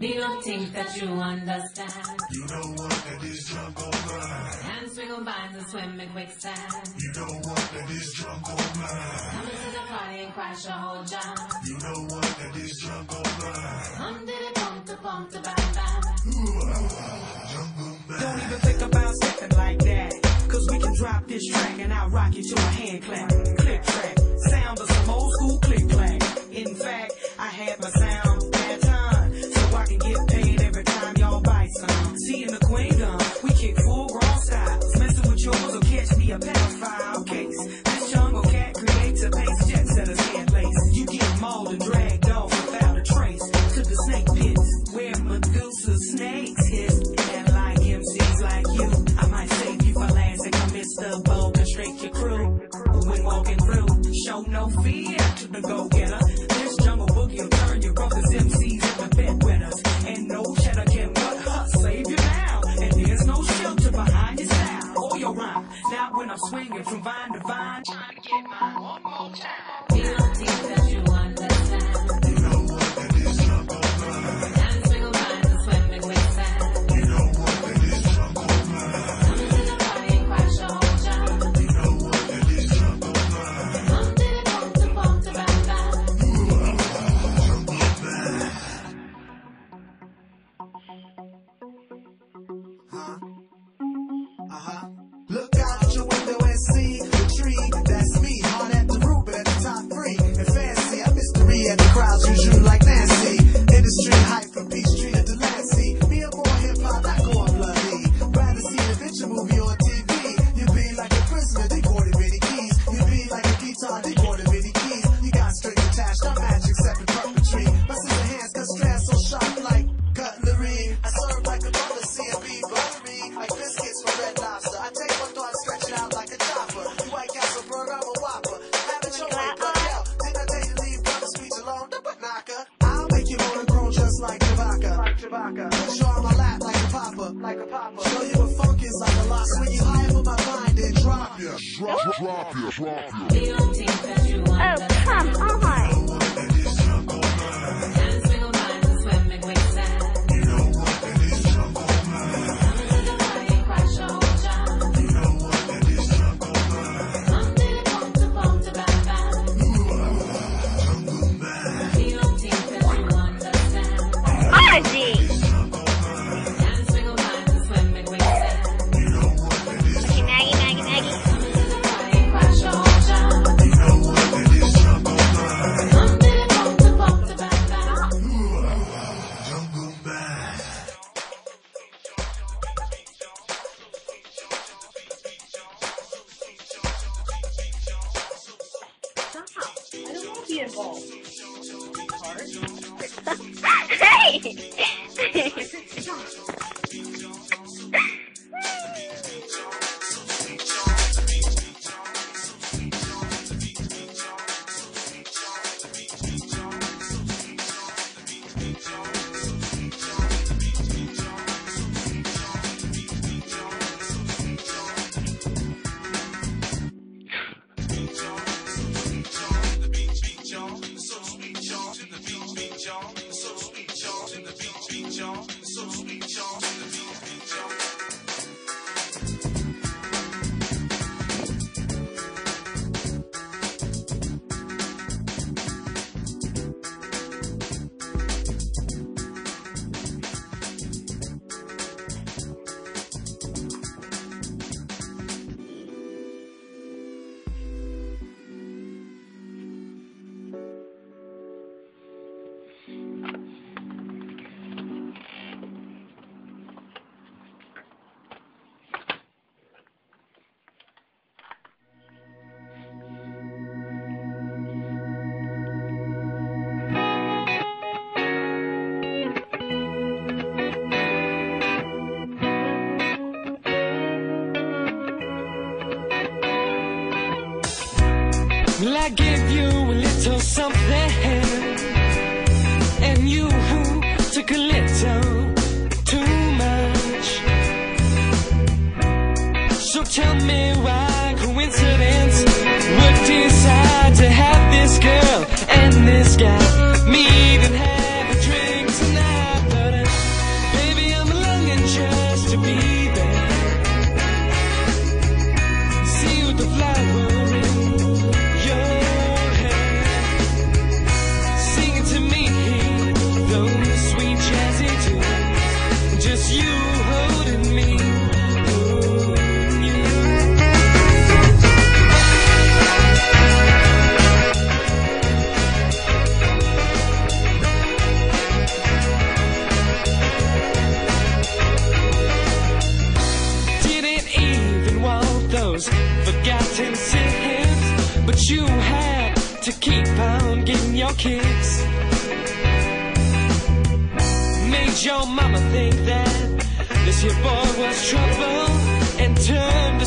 We don't think that you understand. You don't want that this jungle on mine. And swing on vines and swim in quicksand. You don't want that this jungle on. Come to the party and crash a whole jam. You don't want that this jungle on. Come to the pump, the pump, the bam, bam. Don't even think about something like that. Cause we can drop this track and I'll rock you to a hand clap. Click track. go get Show you what funk is like a lot. Swinging high on my mind and drop ya. Drop, drop ya, drop ya. hey! Will I give you a little something? And you took a little too much. So tell me why coincidence would decide to have this girl and this guy. you had to keep on getting your kicks. Made your mama think that this here boy was trouble and turned